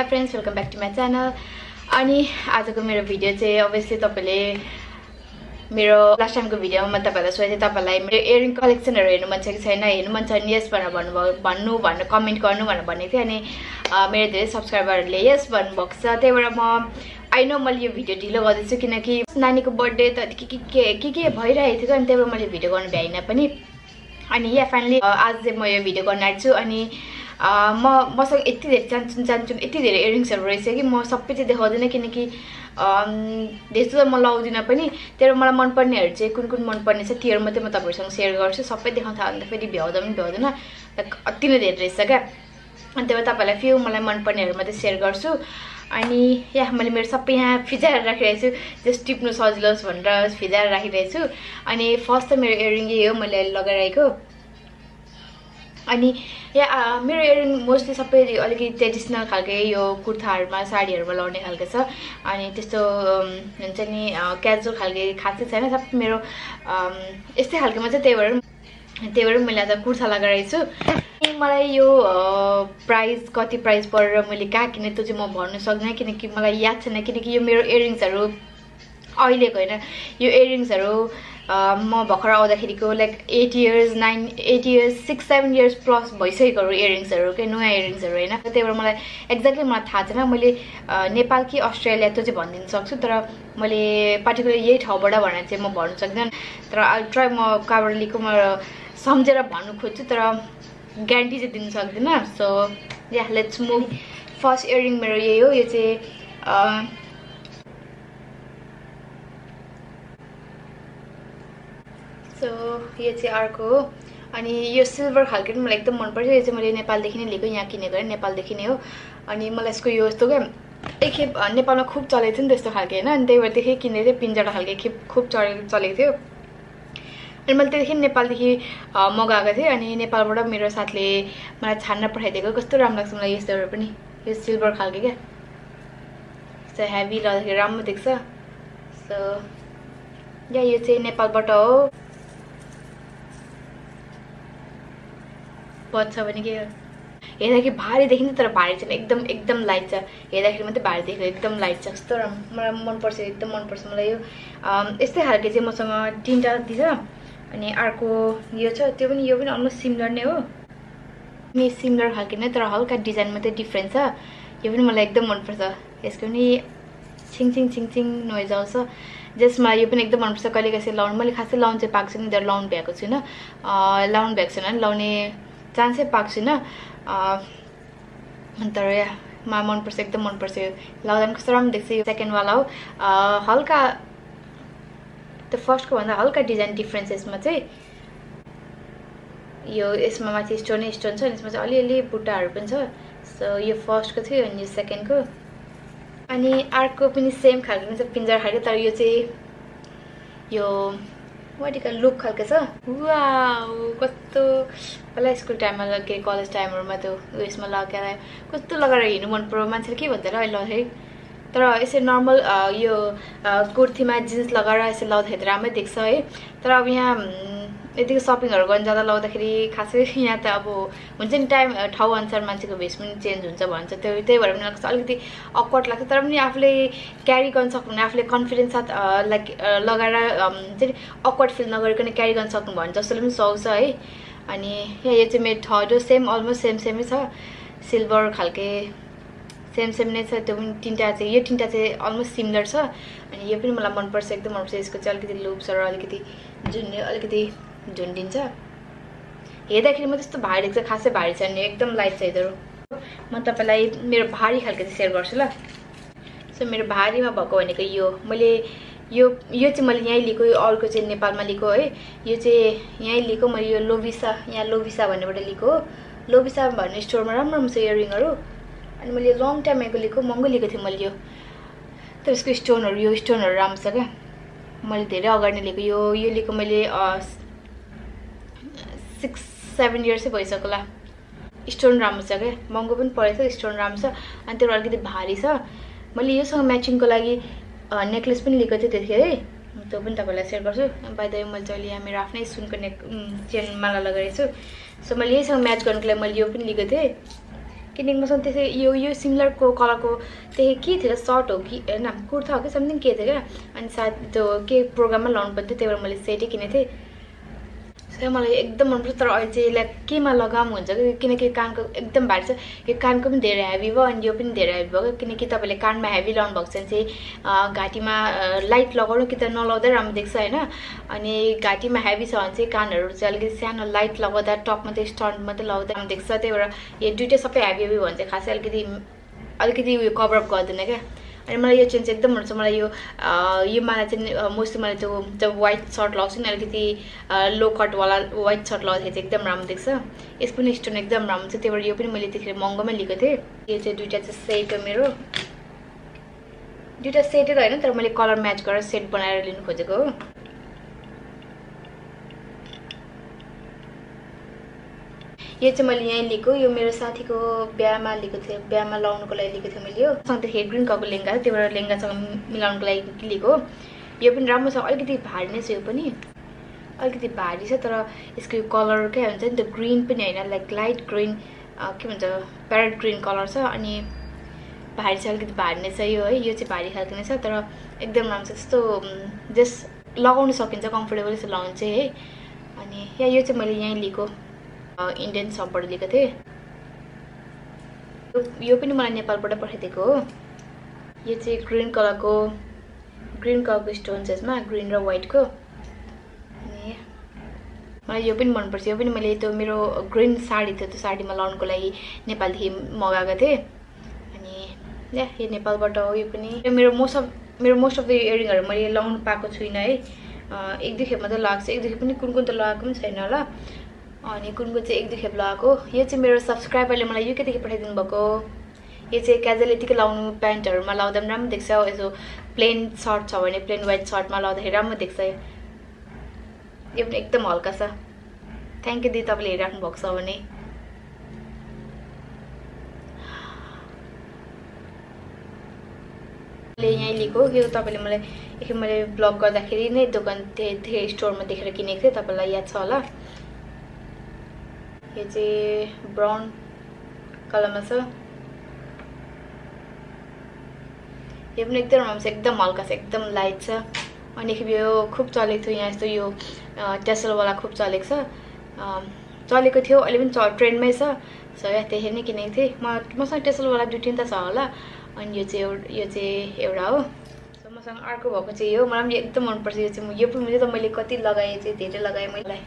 Hi friends welcome back to my channel अनि आजको मेरो भिडियो चाहिँ अभियसली तपाईँले मेरो लास्ट टाइमको भिडियोमा म तपाईँहरूलाई सोधेँ तपाईँलाई मेरो इयरिङ कलेक्सनहरू हेर्नु मन छ कि छैन हेर्नु मन छ भने यस भनेर भन्नुभयो भन्नु भनेर कमेन्ट गर्नु भनेर भनेको थिएँ अनि मेरो धेरै सब्सक्राइबरहरूले यस भन्नुभएको छ। त्यही भएर म आई नो मैले यो भिडियो ढिलो गर्दैछु किनकि नानीको बर्थडे त के के के के भइरहेको थियो अनि त्यही भएर मैले भिडियो गर्नु भ्याइनँ पनि। अनि या फाइनली आज चाहिँ म यो भिडियो गर्न छु अनि म मसँग यति धेरै चान्चुन चान्चुन यति धेरै इयरिङ्सहरू रहेछ कि म सबै चाहिँ देखाउँदिनँ किनकि त्यस्तो त म लाउँदिनँ पनि तर मलाई मनपर्नेहरू चाहिँ कुन कुन मनपर्ने छ त्योहरू मात्रै म तपाईँहरूसँग सेयर गर्छु सबै थाल्यो भने त फेरि भ्याउँदा पनि भ्याउँदैन लाइक अति नै धेरै रहेछ क्या अनि त्यही भएर तपाईँलाई फ्यु मलाई मनपर्नेहरू मात्रै सेयर गर्छु अनि यहाँ मैले मेरो सबै यहाँ फिजाएर राखिरहेको छु जस्ट टिप्नु सजिलो होस् भनेर फिजाएर राखिरहेको छु अनि फर्स्ट त मेरो इयरिङ यही हो मैले लगाइरहेको अनि यहाँ मेरो इयरिङ मोस्टली सबै अलिकति ट्रेडिसनल खालको यो कुर्ताहरूमा साडीहरूमा लगाउने खालको छ। अनि त्यस्तो हुन्छ नि क्याजुअल खालको खासै छैन। सबै मेरो यस्तै खालकोमा चाहिँ त्यही भएर त्यही भएर मैले आज कुर्ता लगाइरहेको छु मलाई यो प्राइस कति प्राइस परेर मैले कहाँ किनेँ त्यो चाहिँ म भन्नु सक्दिनँ किनकि मलाई याद छैन। किनकि यो मेरो इयरिङ्सहरू अहिलेको होइन। यो इयरिङ्सहरू म भर्खर आउँदाखेरिको like eight years nine eight years six seven years plus भइसकेको इयरिङ्सहरू के नयाँ इयरिङ्सहरू होइन? त्यही भएर मलाई एक्ज्याक्टली मलाई थाहा छैन मैले नेपाल कि अस्ट्रेलिया त्यो चाहिँ भनिदिनु सक्छु तर मैले पार्टिकुलर यही ठाउँबाट भनेर चाहिँ म भन्नु सक्दिनँ। तर ट्राई म कहाँबाट लिएको म सम्झेर भन्नु खोज्छु तर ग्यारेन्टी चाहिँ दिनु सक्दिनँ। So ya let's move first earring मेरो यही हो यो चाहिँ सो यो चाहिँ अर्को हो। अनि यो सिल्भर खालको पनि मलाई एकदम मनपर्छ। यो चाहिँ मैले नेपालदेखि नै लिएको यहाँ किनेको है नेपालदेखि नै हो। अनि मलाई यसको यो यस्तो क्या एकखेप नेपालमा खुब चलेको थियो नि त्यस्तो खालको होइन? अनि त्यही भएरदेखि किनेको थिएँ पिन्जरा खालको एकखेप खुब चले चलेको थियो। अनि मैले त्यहाँदेखि नेपालदेखि मगाएको थिएँ। अनि नेपालबाट मेरो साथले मलाई छान्न पठाइदिएको। कस्तो राम्रो लाग्छ मलाई यस्तोहरू पनि यो सिल्भर खालको क्या। यस्तो हेभी लाउँदाखेरि राम्रो देख्छ। सो या यो चाहिँ नेपालबाट हो। बच्छ भने के हेर्दाखेरि भारी देखिन्छ तर भारी छैन। एकदम एकदम लाइट छ। हेर्दाखेरि मात्रै भारी देखेको एकदम लाइट छ। कस्तो मलाई मनपर्छ एकदम मनपर्छ मलाई यो यस्तै खालको चाहिँ मसँग तिनवटा जति छ अनि अर्को यो छ त्यो पनि यो पनि अलमोस्ट सिमिलर नै हो। अनि सिमिलर खालको नै तर हल्का डिजाइन मात्रै डिफ्रेन्ट छ। यो पनि मलाई एकदम मनपर्छ यसको पनि छिङछिङ छिङछिङ नोइज आउँछ। जसमा यो पनि एकदम मनपर्छ कहिले कसै लाउनु मैले खासै लाउनु चाहिँ पाएको छैन। तर लाउनु भ्याएको छुइनँ लाउनु भ्याएको छैन। लाउने चान्सै पाएको छुइनँ तर मा मनपर्छ एकदम मनपर्छ यो पनि कस्तो राम्रो देख्छ यो सेकेन्डवाला हो हल्का त्यो फर्स्टको भन्दा हल्का डिजाइन डिफ्रेन्स यसमा चाहिँ यो यसमा माथि स्टोनै स्टोन छ यसमा चाहिँ अलिअलि बुट्टाहरू पनि छ सो यो फर्स्टको थियो अनि यो सेकेन्डको अनि अर्को पनि सेम खालको छ पिन्जर खालको तर यो चाहिँ यो वाटिका लुक खालको छ। वा कस्तो पहिला स्कुल टाइममा के कलेज टाइमहरूमा त्यो उयसमा लगेर कस्तो लगाएर हिँड्नु मन पऱ्यो मान्छेले के भन्छ र अहिले लाउँदाखेरि तर यसरी नर्मल यो कुर्तीमा जिन्स लगाएर यसरी लाउँदाखेरि राम्रै देख्छ है। तर अब यहाँ यतिको सपिङहरू गर्न जाँदा लाउँदाखेरि खासै यहाँ त अब हुन्छ नि टाइम ठाउँ अनुसार मान्छेको भेष पनि चेन्ज हुन्छ भन्छ। त्यो त्यही भएर पनि लाग्छ। अलिकति अक्वर्ड लाग्छ। तर पनि आफूले क्यारी गर्न सक्नु आफूले कन्फिडेन्स साथ लाइक लगाएर हुन्छ नि अक्वर्ड फिल नगरिकन क्यारी गर्न सक्नु भने जसले पनि सुहाउँछ है। अनि यहाँ यो चाहिँ मेरो थर्ड सेम अलमोस्ट सेम सेमै छ। सिल्भर खालके सेम सेम नै छ। त्यो पनि तिनवटा चाहिँ यो तिनवटा चाहिँ अलमोस्ट सिमिलर छ। अनि यो पनि मलाई मनपर्छ। एकदम मनपर्छ यसको चाहिँ अलिकति लुप्सहरू अलिकति जुन अलिकति झुन्डिन्छ हेर्दाखेरि म त्यस्तो भारी देख्छ खासै भारी छ नि एकदम लाइट छ यिनीहरू। म तपाईँलाई मेरो भारी खालको चाहिँ सेयर गर्छु ल। सो मेरो भारीमा भएको भनेको यो। मैले यो यो चाहिँ मैले यहीँ लिएको अर्को चाहिँ नेपालमा लिएको है यो चाहिँ यहीँ लिएको मैले यो लोभिसा यहाँ लोभिसा भन्नेबाट लिएको हो। लोभिसा भन्ने स्टोरमा राम्रो राम्रो छ इयरिङहरू अनि मैले लङ टाइम आएको लिएको महँगो लिएको थिएँ मैले यो। तर यसको स्टोनहरू यो स्टोनहरू राम्रो छ क्या। मैले धेरै अगाडि नै लिएको। यो यो लिएको मैले सिक्स सेभेन इयर्सै भइसक्यो होला स्टोन राम्रो छ क्या महँगो पनि परेको छ स्टोन राम्रो छ। अनि त्यो अलिकति भारी छ। मैले योसँग म्याचिङको लागि नेक्लेस पनि लिएको थिएँ त्यतिखेर। त्यो पनि तपाईँलाई सेयर गर्छु। बाई द मैले चाहिँ यहाँ मेरो आफ्नै सुनको नेक चेन माला लगाएको छु। सो मैले यहीसँग म्याच गर्नुको लागि मैले यो पनि लिएको थिएँ। किनकि मसँग त्यसै यो यो सिमिलरको कलरको त्यही के थियो सर्ट हो कि होइन कुर्ता हो कि समथिङ के थियो क्या? अनि सायद त्यो के प्रोग्राममा लाउनु पर्थ्यो त्यही भएर मैले सेटै किनेको थिएँ। मलाई एकदम मनपर्छ। तर अहिले चाहिँ यसलाई केमा लगाऊँ हुन्छ कि? किनकि कानको एकदम भारी छ। यो कानको पनि धेरै हेभी भयो अनि यो पनि धेरै हेभी भयो। किनकि तपाईँले कानमा हेभी लाउनु भएको छ भने चाहिँ घाँटीमा लाइट लगाउनु कि त नलाउँदै राम्रो देख्छ होइन? अनि घाँटीमा हेभी छ भने चाहिँ कानहरू चाहिँ अलिकति सानो लाइट लगाउँदा टप मात्रै स्टन्ट मात्रै लगाउँदा राम्रो देख्छ। त्यही भएर यो दुइटै सबै हेभी हेभी भयो भने चाहिँ खासै अलिकति अलिकति उयो कभरअप गर्दैन क्या? अनि मलाई यो चेन्ज एकदम मनपर्छ। मलाई यो यो माला चाहिँ मोस्टली मलाई त्यो जब व्हाइट सर्ट लगाउँछु नि अलिकति लो कटवाला व्हाइट सर्ट लगाउँदाखेरि चाहिँ एकदम राम्रो देख्छ। यस पनि स्टोन एकदम राम्रो छ। त्यही भएर यो पनि मैले त्यतिखेर महँगोमै लिएको थिएँ। यो चाहिँ दुइटा चाहिँ सेट हो मेरो। दुइटा सेटै त होइन तर मैले कलर म्याच गरेर सेट बनाएर लिनु खोजेको हो। यो चाहिँ मैले यहीँ लिएको यो मेरो साथीको बिहामा लिएको थिएँ बिहामा लाउनुको लागि लिएको थिएँ मैले यो। सँगै ग्रिन कलरको लेङ्गा त्यही भएर लेङ्गासँग मिलाउनुको लागि लिएको यो पनि राम्रो छ अलिकति भारी नै छ यो पनि। अलिकति भारी छ तर यसको यो कलर हुन्छ नि त ग्रिन पनि होइन लाइक लाइट ग्रिन के भन्छ प्यारेट ग्रिन कलर छ अनि भारी छ अलिकति भारी नै छ यो है यो चाहिँ भारी खालको नै छ तर एकदम राम्रो छ त्यस्तो जस्ट लगाउनु सकिन्छ कम्फोर्टेबल छ लगाउनु चाहिँ है। अनि या यो चाहिँ मैले यहीँ लिएको। इन्डियन सपबाट लिएको थिएँ। यो पनि मलाई नेपालबाट पठाइदिएको हो। यो चाहिँ ग्रिन कलरको ग्रिन कलरको स्टोन छ यसमा ग्रिन र वाइटको अनि मलाई यो पनि मनपर्छ। यो पनि मैले त्यो मेरो ग्रिन साडी थियो त्यो साडीमा लाउनुको लागि नेपालदेखि मगाएको थिएँ। अनि या यो नेपालबाट हो यो पनि। मेरो मोस्ट अफ मेरो मोस्ट अफ द इयरिङहरू मैले लाउनु पाएको छुइनँ है। एक दुई खेप मात्रै लगाएको छ। एक दुई पनि कुन कुन त लगाएको पनि छैन होला। अनि कुन कुन चाहिँ एक दुई खेप लगाएको यो चाहिँ मेरो सब्सक्राइबरले मलाई यो केदेखि पठाइदिनु भएको यो चाहिँ क्याजुअल यतिकै लाउनु प्यान्टहरूमा लाउँदा पनि राम्रो देख्छ यसो प्लेन सर्ट छ भने प्लेन वाइट सर्टमा लाउँदाखेरि राम्रो देख्छ। यो पनि एकदम हल्का छ। थ्याङ्क यू दिदी तपाईँले हेरिराख्नु भएको छ भने। यहीँ लिएको यो तपाईँले मलाई एकखेप मैले ब्लग गर्दाखेरि नै दोकान धेरै स्टोरमा देखेर किनेको थिएँ। तपाईँलाई याद छ होला। यो चाहिँ ब्राउन कलरमा छ यो पनि एकदम राम्रो छ एकदम हल्का छ एकदम लाइट छ अनि यो खुब चलेको थियो यहाँ यस्तो यो टेसलवाला खुब चलेको छ चलेको थियो अहिले पनि च ट्रेन्डमै छ सो या त्यही नै किनेको थिएँ म मसँग टेसलवाला दुई तिनवटा छ होला अनि यो चाहिँ यो चाहिँ एउटा हो सो मसँग अर्को भएको चाहिँ यो मलाई पनि एकदम मनपर्छ यो चाहिँ यो पनि त मैले कति लगाएँ चाहिँ धेरै लगाएँ मैले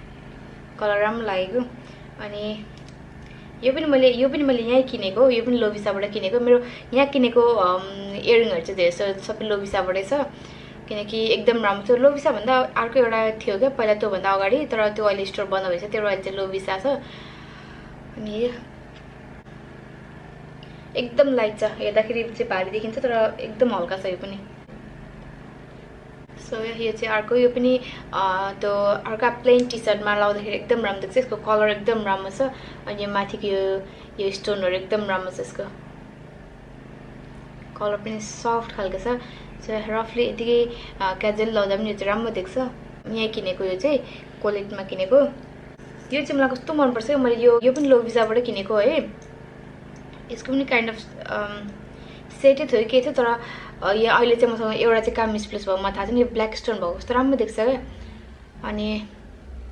कलर राम्रो लागेको अनि यो पनि मैले यो पनि मैले यहीँ किनेको यो पनि लोभिसाबाट किनेको मेरो यहाँ किनेको इयरिङहरू चाहिँ धेरै सबै लोभिसाबाटै छ। किनकि एकदम राम्रो थियो लोभिसाभन्दा अर्को एउटा थियो क्या पहिला त्योभन्दा अगाडि तर त्यो अहिले स्टोर बन्द भएछ त्यो अहिले चाहिँ लोभिसा छ। अनि एकदम लाइट छ। हेर्दाखेरि चाहिँ भारी देखिन्छ तर एकदम हल्का छ यो पनि। सो यो चाहिँ अर्को यो पनि त्यो अर्को प्लेन टी सर्टमा लाउँदाखेरि एकदम राम्रो देख्छ यसको कलर एकदम राम्रो छ अनि यो माथिको यो यो स्टोनहरू एकदम राम्रो छ यसको कलर पनि सफ्ट खालको छ सो रफली यतिकै क्याजुअल लाउँदा पनि यो चाहिँ राम्रो देख्छ यहाँ किनेको यो चाहिँ क्वालिटीमा किनेको यो चाहिँ मलाई कस्तो मनपर्छ मैले यो यो पनि लोभिजाबाट किनेको है यसको पनि काइन्ड अफ सेटै थियो के थियो तर यहाँ अहिले चाहिँ मसँग एउटा चाहिँ काम मिसप्लेस भएको मलाई थाहा छैन यो ब्ल्याक स्टोन भएको कस्तो राम्रो देख्छ क्या। अनि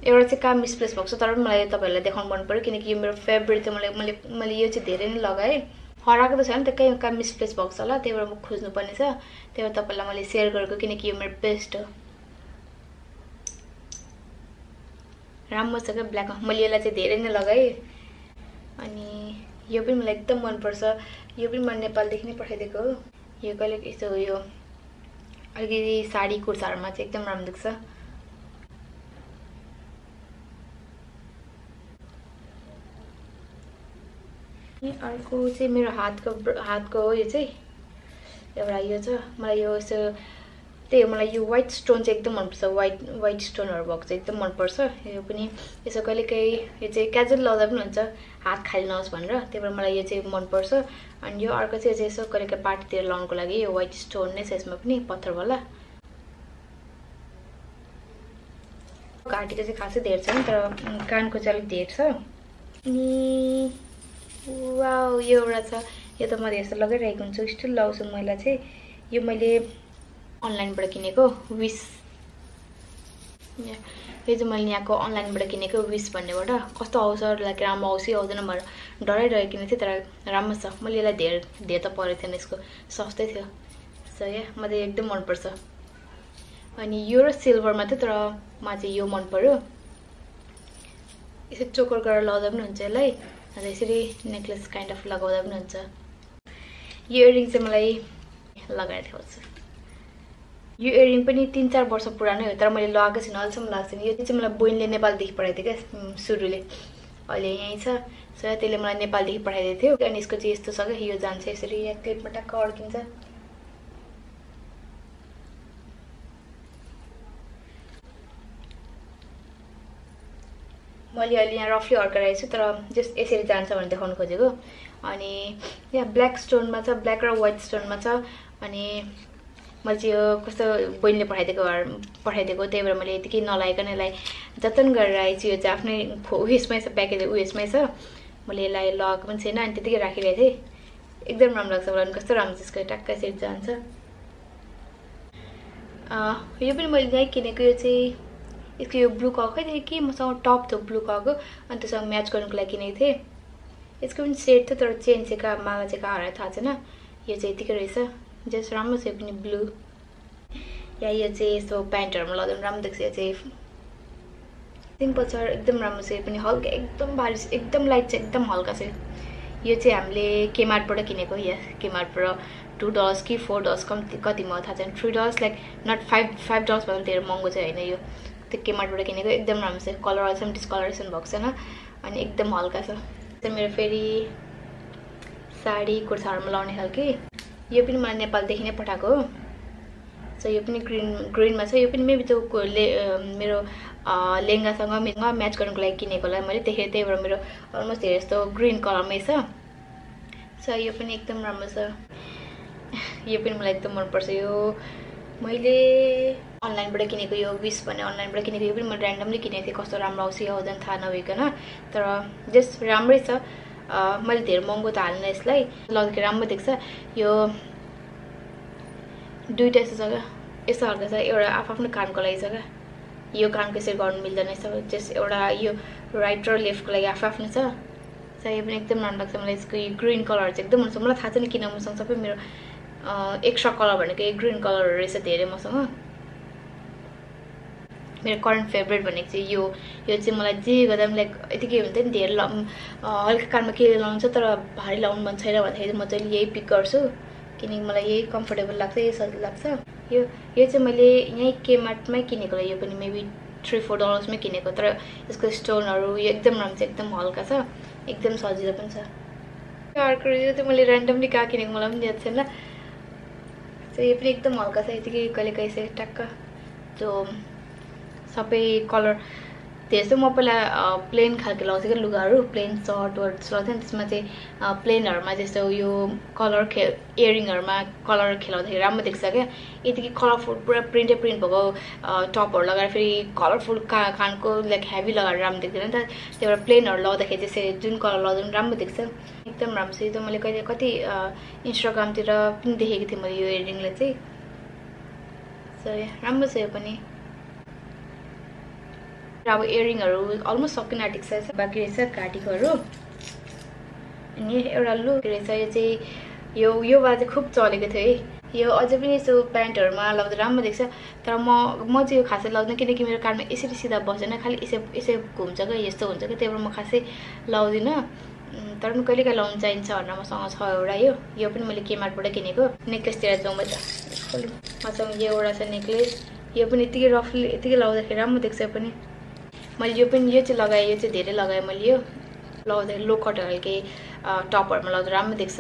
एउटा चाहिँ काम मिसप्लेस भएको छ तर पनि मलाई तपाईँहरूलाई देखाउनु मन पऱ्यो किनकि यो मेरो फेभरेट थियो मलाई मैले मैले यो चाहिँ धेरै नै लगाएँ। हराएको त छैन त कहीँ काम मिसप्लेस भएको छ होला त्यही भएर म खोज्नुपर्ने छ त्यही भएर तपाईँलाई मैले सेयर गरेको किनकि यो मेरो बेस्ट हो। राम्रो छ क्या ब्ल्याकमा मैले यसलाई चाहिँ धेरै नै लगाएँ। अनि यो पनि मलाई एकदम मनपर्छ यो पनि मैले नेपालदेखि नै पठाइदिएको हो। यो कहिले यस्तो यो अलिकति साडी कुर्ताहरूमा चाहिँ एकदम राम्रो देख्छ। अर्को चाहिँ मेरो हातको हातको यो चाहिँ एउटा यो छ मलाई यो यसो त्यही हो मलाई यो वाइट स्टोन चाहिँ एकदम मनपर्छ। वाइट वाइट स्टोनहरू भएको चाहिँ एकदम मनपर्छ। यो पनि यसो कहिले काहीँ यो चाहिँ क्याजुअल लाउँदा पनि हुन्छ। हात खाली नहोस् भनेर त्यही भएर मलाई यो चाहिँ मनपर्छ। अनि यो अर्को चाहिँ यसो कहिले काहीँ पार्टीतिर लाउनुको लागि यो वाइट स्टोन नै छ यसमा पनि पत्थरवाला। घाँटीको चाहिँ खासै धेरै छैन तर कानको चाहिँ अलिक धेरै छ। अनि वा यो एउटा छ। यो त मैले यस्तो लगाइरहेको हुन्छु। स्टिल लगाउँछु मैला चाहिँ। यो मैले अनलाइनबाट किनेको विस। यो। चाहिँ मैले यहाँको अनलाइनबाट किनेको विस भन्नेबाट कस्तो आउँछ लाइक राम्रो आउँछ कि आउँदैन भनेर डराइरहेको किनेको थिएँ तर राम्रो छ। मैले यसलाई धेर धेर त परेको थिएन यसको सस्तै थियो। सो या मलाई एकदम मनपर्छ। अनि यो र सिल्भरमा थियो तर मलाई चाहिँ यो मन पऱ्यो यसरी चोकर गरेर लगाउँदा पनि हुन्छ यसलाई। अन्त यसरी नेक्लेस काइन्ड अफ लगाउँदा पनि हुन्छ। यो इयरिङ चाहिँ मलाई लगाएर देखाउँछु। यो इयरिङ पनि तिन चार वर्ष पुरानै हो तर मैले लगाएको छुइनँ अहिलेसम्म लाग्छ नि यो चाहिँ मलाई बहिनीले नेपालदेखि पठाइदियो क्या सुरुले। अहिले यहीँ छ सो त्यसले मलाई नेपालदेखि पठाइदिएको थियो। अनि यसको चाहिँ यस्तो छ क्या यो जान्छ यसरी यहाँ क्लिपमा टक्क अड्किन्छ मैले अहिले यहाँ रफली अर्काइरहेको छु तर जस्ट यसरी जान्छ भनेर देखाउनु खोजेको। अनि यहाँ ब्ल्याक स्टोनमा छ ब्ल्याक र व्हाइट स्टोनमा छ। अनि मैले चाहिँ यो कस्तो बहिनीले पठाइदिएको पठाइदिएको त्यही भएर मैले यतिकै नलाइकन यसलाई जतन गरेर आएछु यो चाहिँ आफ्नै उयसमै छ प्याकेज उयसमै छ। मैले यसलाई लगाएको पनि छैन अनि त्यतिकै राखिरहेको थिएँ। एकदम राम्रो लाग्छ मलाई कस्तो राम्रो छ यसको ट्याक्कै सेट जान्छ। यो पनि मैले यहीँ किनेको यो चाहिँ यसको यो ब्लू कलर खै के मसँग टप थियो ब्लू कलरको अनि त्यससँग म्याच गर्नुको लागि किनेको थिएँ। यसको पनि सेट थियो तर चेन चाहिँ कहाँ मलाई चाहिँ कहाँ हराएर थाहा छैन। यो चाहिँ यतिकै रहेछ। जस राम्रो छ पनि ब्लू या यो चाहिँ यस्तो प्यान्टहरूमा लगाउँदा राम्रो देख्छ यो चाहिँ। सिम्पल छ एकदम राम्रो छ यो पनि हल्का एकदम भारी एकदम लाइट छ एकदम हल्का छ। यो चाहिँ हामीले केमार्टबाट किनेको या केमार्टबाट टु डलर्स कि फोर डलर्स कम्ती कति मलाई थाहा छैन। Three dollars like not five five डलर्सभन्दा धेरै महँगो चाहिँ होइन यो। त्यो केमार्टबाट किनेको एकदम राम्रो छ। कलर अहिलेसम्म डिस्कलरेसन भएको छैन अनि एकदम हल्का छ। मेरो फेरि साडी कुर्ताहरूमा लाउने खालके यो पनि मलाई नेपालदेखि नै पठाएको हो। सो यो पनि ग्रिन ग्रिनमा छ। यो पनि मेबी त्यो ले मेरो लेङ्गासँग म्याच गर्नुको लागि किनेको होला। मैले त्यही भएर मेरो अलमोस्ट धेरै जस्तो ग्रिन कलरमै छ। सो यो पनि एकदम राम्रो छ। यो पनि मलाई एकदम मनपर्छ। यो मैले अनलाइनबाट किनेको यो विस भन्ने अनलाइनबाट किनेको यो पनि मैले ऱ्यान्डमली किनेको थिएँ। कस्तो राम्रो आउँछ यो आउँदैन थाहा नभइकन। तर जस्ट राम्रै छ। मैले धेरै महँगो त हाल्न यसलाई लगाउँदाखेरि राम्रो देख्छ। यो दुइटा यस्तो क्या यस्तो खालको छ एउटा आफ्नो कानको लागि छ क्या यो कानको यसरी गर्नु मिल्दैन यस्तो जस्ट एउटा यो राइट र लेफ्टको लागि आफ्नो छ। यो पनि एकदम राम्रो लाग्छ मलाई यसको यो ग्रिन कलर चाहिँ एकदम हुन्छ मलाई थाहा छैन किन मसँग सबै मेरो एक्स्ट्रा कलर भनेको यो ग्रिन कलरहरू रहेछ धेरै मसँग। मेरो करेन्ट फेभरेट भनेको चाहिँ यो। यो चाहिँ मलाई जे गर्दा पनि लाइक यतिकै हुन्छ नि धेरै हल्का कानमा के लाउँछ तर भारी लाउनु मन छैन भन्दाखेरि म चाहिँ यही पिक गर्छु। किनकि मलाई यही कम्फोर्टेबल लाग्छ यही सजिलो लाग्छ। यो यो चाहिँ मैले यहीँ केमार्टमै किनेको यो पनि मेबी थ्री फोर डलर्समै किनेको तर यसको स्टोनहरू यो एकदम राम्रो छ एकदम हल्का छ एकदम सजिलो पनि छ। अर्को यो चाहिँ मैले ऱ्यान्डमली कहाँ किनेको मलाई पनि याद छैन। यो पनि एकदम हल्का छ यतिकै कहिले कहिले टक्क। त्यो सबै कलर जस्तो म पहिला प्लेन खालको लगाउँथेँ क्या लुगाहरू प्लेन सर्ट वर्ट लगाउँथेँ त्यसमा चाहिँ प्लेनहरूमा जस्तो यो कलर खे इयरिङहरूमा कलर खेलाउँदाखेरि राम्रो देख्छ क्या। यतिकै कलरफुल पुरा प्रिन्टै प्रिन्ट भएको टपहरू लगाएर फेरि कलरफुल का कानको लाइक हेभी लगाएर राम्रो देख्दैन नि त। त्यही भएर प्लेनहरू लगाउँदाखेरि त्यसै जुन कलर लगाउँदा पनि राम्रो देख्छ। एकदम राम्रो छ। यो त मैले कहिले कति इन्स्टाग्रामतिर पनि देखेको थिएँ मैले यो इयरिङलाई चाहिँ। सो राम्रो छ यो पनि। अब इयरिङहरू अलमोस्ट सकिन आँटेको छ बाँकी रहेछ घाँटीकोहरू अनि एउटा लु रहेछ यो चाहिँ यो योबाट चाहिँ खुब चलेको थियो है। यो अझै पनि यस्तो प्यान्टहरूमा लगाउँदा राम्रो देख्छ तर म म चाहिँ यो खासै लगाउँदैन किनकि मेरो कानमा यसरी सिधा बस्दैन खालि यसै यसै घुम्छ क्या यस्तो हुन्छ क्या त्यही भएर म खासै लाउँदिनँ। तर पनि कहिले काहीँ लाउनु चाहिन्छ भनेर मसँग छ एउटा यो। यो पनि मैले केमार्टबाट किनेको नेक्लेसतिर जाउँ म त। मसँग यो एउटा छ नेक्लेस यो पनि यतिकै रफली यतिकै लाउँदाखेरि राम्रो देख्छ पनि। मैले यो पनि यो चाहिँ लगाएँ यो चाहिँ धेरै लगाएँ मैले यो। लगाउँदाखेरि लो कट खालके टपहरूमा लगाउँदा राम्रो देख्छ।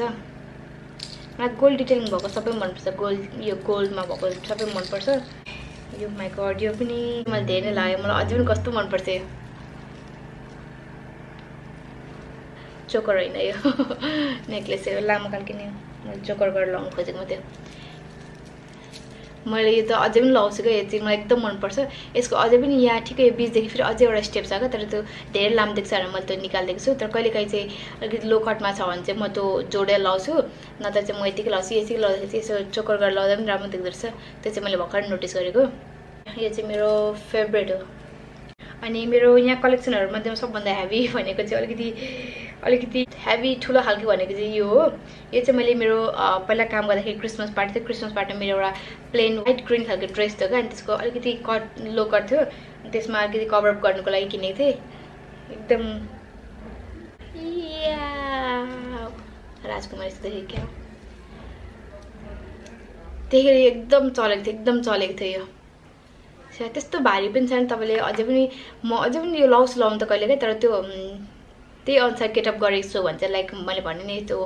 मलाई गोल्ड डिटेलिङ भएको सबै मनपर्छ। गोल्ड यो गोल्डमा भएको सबै मनपर्छ। यो माइको अडियो पनि मैले धेरै नै लाग्यो। मलाई अझै पनि कस्तो मनपर्छ यो। चोकर होइन यो। नेक्लेस लामो खालके नै। मैले चोकर गरेर लगाउनु खोजेको त्यो। मैले यो त अझै पनि लाउँछु क्या यो चाहिँ मलाई एकदम मनपर्छ। यसको अझै पनि यहाँ ठिकै यो बिचदेखि फेरि अझै एउटा स्टेप छ क्या तर त्यो धेरै लामो देख्छ भनेर मैले त्यो निकालिदिएको छु। तर कहिलेकाहीँ चाहिँ अलिकति लो कटमा छ भने चाहिँ म त्यो जोडेर लाउँछु नत्र चाहिँ म यतिकै लाउँछु यतिकै लाउँदाखेरि चाहिँ यसो चोकर गरेर लाउँदा पनि राम्रो देख्दो रहेछ। त्यो चाहिँ मैले भर्खर नोटिस गरेको। यो चाहिँ मेरो फेभरेट हो। अनि मेरो यहाँ कलेक्सनहरू मध्येमा सबभन्दा हेभी भनेको चाहिँ अलिकति अलिकति हेभी ठुलो खालको भनेको चाहिँ यो हो। यो चाहिँ मैले मेरो पहिला काम गर्दाखेरि क्रिसमस पार्टी थियो। क्रिसमस पार्टीमा मेरो एउटा प्लेन वाइट ग्रिन खालको ड्रेस थियो क्या। अनि त्यसको अलिकति कट लो कट थियो। त्यसमा अलिकति कभरअप गर्नुको लागि किनेको थिएँ। एकदम राजकुमारी जस्तो क्या त्यही एकदम चलेको थियो एकदम चलेको थियो यो। त्यस्तो भारी पनि छैन। तपाईँले अझै पनि म अझै पनि यो लाउँछु लाउनु त कहिलेकै तर त्यो त्यही अनुसार केटअप गरेको छु भने चाहिँ लाइक मैले भने नि त्यो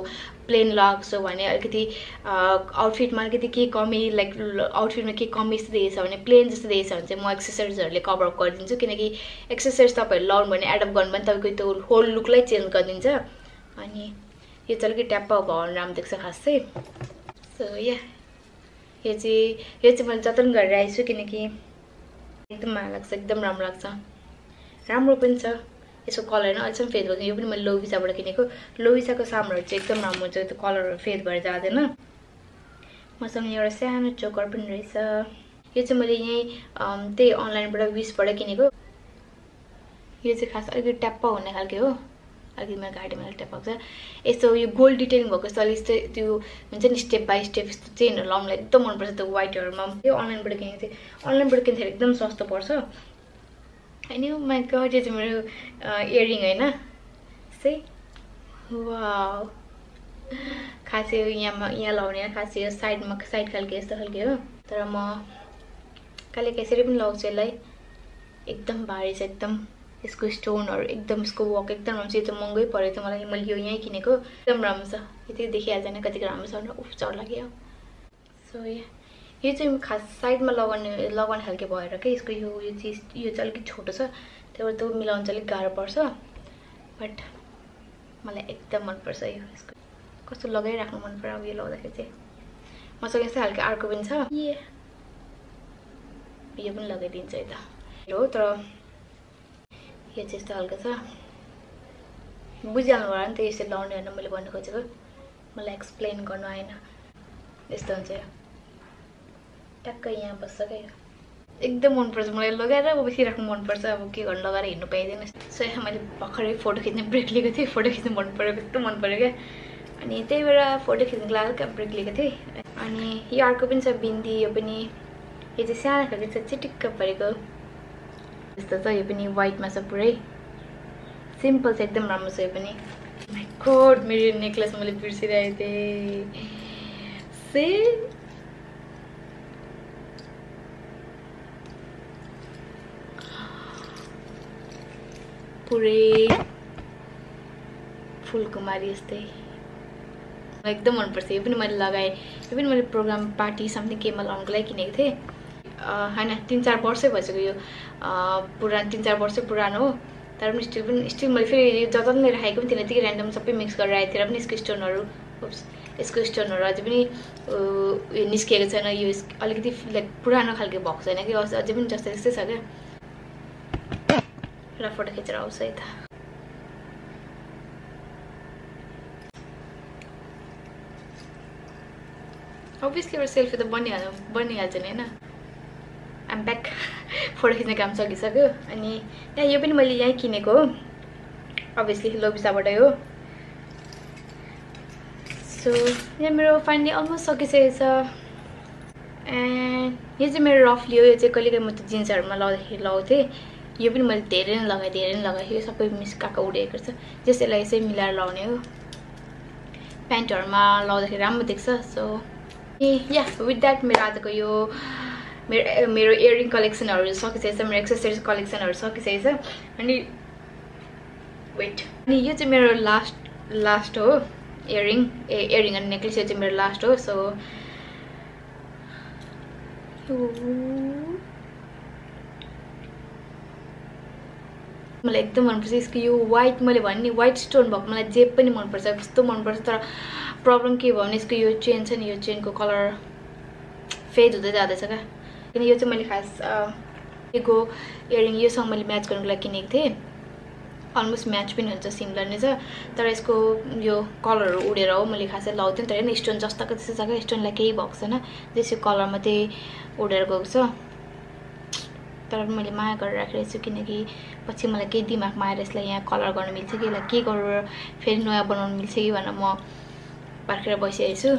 प्लेन लगाएको भने अलिकति आउटफिटमा अलिकति केही कमी लाइक आउटफिटमा केही कमी जस्तो देखेछ भने प्लेन जस्तो देखेछ भने चाहिँ म एक्सर्साइजहरूले कभरअप गरिदिन्छु। किनकि एक्सर्साइज तपाईँहरू लाउनु भने एडप्ट गर्नु भने तपाईँको त्यो होल लुकलाई चेन्ज गरिदिन्छ। अनि यो चाहिँ अलिकति ट्याप्प भयो भने राम्रो देख्छ खास। चाहिँ सो या यो चाहिँ यो चाहिँ मैले जतन गरेर आएको छु किनकि एकदम माया लाग्छ एकदम राम्रो लाग्छ। राम्रो पनि छ। यसको कलर होइन अहिलेसम्म फेद भएको यो पनि मैले लोभिसाबाट किनेको। लोभिसाको सामानहरू चाहिँ एकदम राम्रो हुन्छ त्यो कलरहरू फेद भएर जाँदैन। मसँग एउटा सानो चोकर पनि रहेछ। यो चाहिँ मैले यहीँ त्यही अनलाइनबाट विसबाट किनेको। यो चाहिँ खास अलिकति ट्याप्प हुने खालको हो। अलिकति मेरो घाँटीमा अलिक ट्याप्प छ यस्तो यो गोल्ड डिटेलिङ भएको जस्तो अलिक त्यो हुन्छ नि स्टेप बाई स्टेप यस्तो चेनहरू लाउनुलाई एकदम मनपर्छ त्यो वाइटहरूमा त्यो अनलाइनबाट किनेको थिएँ। अनलाइनबाट किन्दाखेरि एकदम सस्तो पर्छ। होइन माइ गड यो चाहिँ मेरो इयरिङ होइन यस्तै वा खासै यहाँ यहाँ लाउने खासै यो साइडमा साइड खालको यस्तो खालको हो। तर म कहिले कसरी पनि लाउँछु यसलाई एकदम भारी छ एकदम यसको स्टोनहरू एकदम यसको वर्क एकदम राम्रो छ। यो त महँगै पऱ्यो त मलाई मैले यो यहीँ किनेको। एकदम राम्रो छ। यति देखिहाल्दैन कतिको राम्रो छ उफ चढ लाग्यो। सो यहाँ यो चाहिँ खास साइडमा लगाउने लगाउने खालको भएर क्या यसको यो यो चिज यो चाहिँ अलिकति छोटो छ त्यही भएर त्यो मिलाउनु चाहिँ अलिक गाह्रो पर्छ। बट मलाई एकदम मनपर्छ यो यसको। कस्तो लगाइराख्नु मन पर्यो अब यो लगाउँदाखेरि चाहिँ। मसँग यस्तै खालको अर्को पनि छ। यो पनि लगाइदिन्छ यता हो तर यो चाहिँ यस्तो खालको छ। बुझिहाल्नु भयो नि त यसरी लाउने होइन मैले भन्नु खोजेको। मलाई एक्सप्लेन गर्नु आएन। यस्तो हुन्छ ट्याक्कै यहाँ बस्छ क्या? एकदम मनपर्छ मलाई लगाएर बसिराख्नु मनपर्छ अब के गर्नु लगाएर हिँड्नु पाइँदैन। सो मैले भर्खरै फोटो खिच्ने ब्रेक लिएको थिएँ फोटो खिच्नु मन पऱ्यो कस्तो मन पऱ्यो क्या? अनि त्यही भएर फोटो खिच्नुको लागि क्या ब्रेक लिएको थिएँ। अनि यो अर्को पनि छ बिन्दी यो पनि यो चाहिँ सानो खालको छ चिटिक्क परेको। यस्तो छ यो पनि वाइटमा छ पुरै। सिम्पल छ एकदम राम्रो छ यो पनि। कोड मेरो नेक्लेस मैले बिर्सिरहेको थिएँ। से पुरै फुलकुमारी यस्तै। एकदम मनपर्छ। यो पनि मैले लगाएँ। यो पनि मैले प्रोग्राम पार्टी समथिङ केमा लगाउनुको लागि किनेको थिएँ। होइन तिन चार वर्षै भइसक्यो यो। पुरानो तिन चार वर्षै पुरानो हो। तर पनि स्टिल पनि स्टिल मैले फेरि यो जताले राखेको पनि थिएन यतिकै ऱ्यान्डम सबै मिक्स गरेर आएको थिएँ र पनि यसको स्टोनहरू यसको स्टोनहरू अझै पनि निस्किएको छैन। यो अलिकति लाइक पुरानो खालको भएको छैन कि अझै पनि जस्तै त्यस्तै छ क्या। र फोटो खिचेर आउँछ यता अभियसली एउटा सेल्फी त बनिहाल्नु बनिहाल्छ नि होइन? आम ब्याक फोटो खिच्ने काम सकिसक्यो। अनि यहाँ यो पनि मैले यहीँ किनेको हो। अभियसली लोबिसाबाटै हो सो यहाँ मेरो फाइनली अलमोस्ट सकिसकेको छ। एन्ड यो चाहिँ मेरो रफली हो। यो चाहिँ कहिलेकाहीँ म त जिन्सहरूमा लाउँदाखेरि लाउँथेँ। यो पनि मैले धेरै नै लगाएँ धेरै नै लगाएँ यो सबै मिस्काएको उडेको छ त्यसैलाई यसै मिलाएर लाउने हो प्यान्टहरूमा लाउँदाखेरि राम्रो देख्छ so uh yeah with that मेरो आजको यो मेरो मेरो इयरिङ कलेक्सनहरू सकिसकेको छ मेरो एक्सेसरिज कलेक्सनहरू सकिसकेको छ अनि वेट अनि यो चाहिँ मेरो लास्ट लास्ट हो इयरिङ ए इयरिङ अनि नेक्लेस यो चाहिँ मेरो लास्ट हो सो मलाई एकदम मनपर्छ। यसको यो वाइट मैले भने नि वाइट स्टोन भएको मलाई जे पनि मनपर्छ। कस्तो मनपर्छ तर प्रब्लम के भयो भने यसको यो चेन छ नि यो चेनको कलर फेड हुँदै जाँदैछ क्या। किन यो चाहिँ मैले खास यो इयरिङ योसँग मैले म्याच गर्नुको लागि किनेको थिएँ। अलमोस्ट म्याच पनि हुन्छ सिमिलर नै छ। तर यसको यो कलरहरू उडेर हो मैले खासै लाउँथेँ तर होइन स्टोन जस्ताको त्यस्तो छ क्या। स्टोनलाई केही भएको छैन। त्यसको कलर मात्रै उडेर गएको छ। तर मैले माया गरेर राखिरहेको छु किनकि पछि मलाई केही दिमागमा आएर यसलाई यहाँ कलर गर्न मिल्छ कि यसलाई के गरेर फेरि नयाँ बनाउनु मिल्छ कि भनेर म पर्खेर बसिरहेको छु।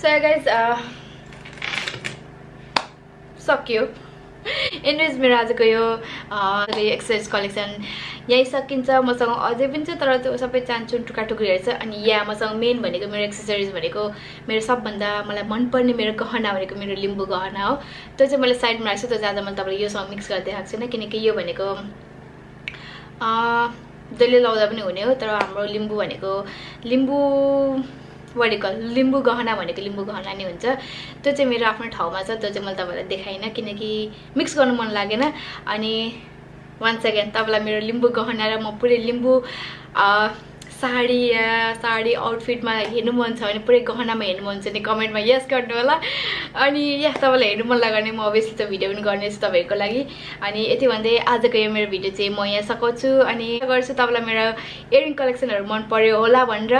सो गाइज सक्यो। एनवेज मेरो आजको यो एक्सर्साइज कलेक्सन यहीँ सकिन्छ मसँग अझै पनि छ तर त्यो सबै चान्चुन टुकाटुकीहरू छ। अनि यहाँ मसँग मेन भनेको मेरो एक्सेसरिज भनेको मेरो सबभन्दा मलाई मनपर्ने मेरो गहना भनेको मेरो लिम्बू गहना हो। त्यो चाहिँ मैले साइडमा राख्छु त्यो ज्यादा मैले तपाईँलाई योसँग मिक्स गर्दै आएको छैन। किनकि यो भनेको जसले लाउँदा पनि हुने हो। तर हाम्रो लिम्बू भनेको लिम्बू वरिकल लिम्बू गहना भनेको लिम्बू गहना नै हुन्छ। त्यो चाहिँ मेरो आफ्नो ठाउँमा छ त्यो चाहिँ मैले तपाईँलाई देखाइनँ किनकि मिक्स गर्नु मन लागेन। अनि वान सेकेन्ड तपाईँलाई मेरो लिम्बू गहना र म पुरै लिम्बू साडी या साडी आउटफिटमा हेर्नु मन छ भने पुरै गहनामा हेर्नु मन छ भने कमेन्टमा यस गर्नु होला। अनि यस तपाईँलाई हेर्नु मन लाग्यो भने म अभियसली त भिडियो पनि गर्नेछु तपाईँहरूको लागि। अनि यति भन्दै आजको यो मेरो भिडियो चाहिँ म यहाँ सघाउँछु अनि गर्छु तपाईँलाई मेरो इयरिङ कलेक्सनहरू मन पऱ्यो होला भनेर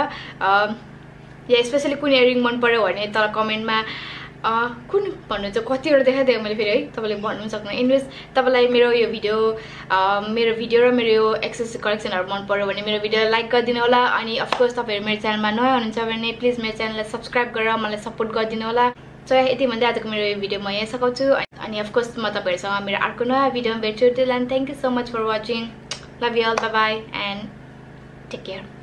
या स्पेसली कुन इयरिङ मन पऱ्यो भने तल कमेन्टमा कुन भन्नुहुन्छ? कतिवटा देखाइदिएँ मैले फेरि है तपाईँले भन्नु सक्नु इनवेज तपाईँलाई मेरो यो भिडियो मेरो भिडियो र मेरो यो एक्सेस कलेक्सनहरू मन पऱ्यो भने मेरो भिडियो लाइक गरिदिनु होला। अनि अफकोर्स तपाईँहरू मेरो च्यानलमा नयाँ हुनुहुन्छ भने प्लिज मेरो च्यानललाई सब्सक्राइब गरेर मलाई सपोर्ट गरिदिनु होला। सो यति भन्दै आजको मेरो यो भिडियो म यहाँ सघाउँछु। अनि अफकोर्स म तपाईँहरूसँग मेरो अर्को नयाँ भिडियोमा भेट्छु। त्यसलाई thank you so much for watching love you all bye and take care